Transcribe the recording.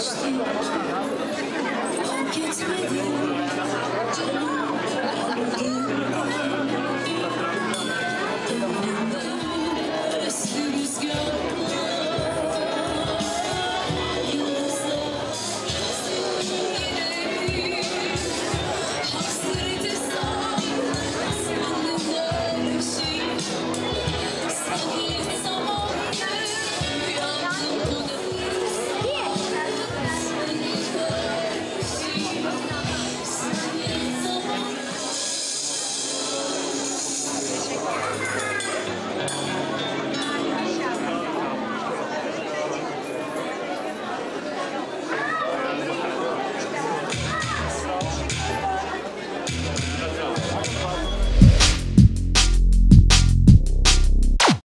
geçti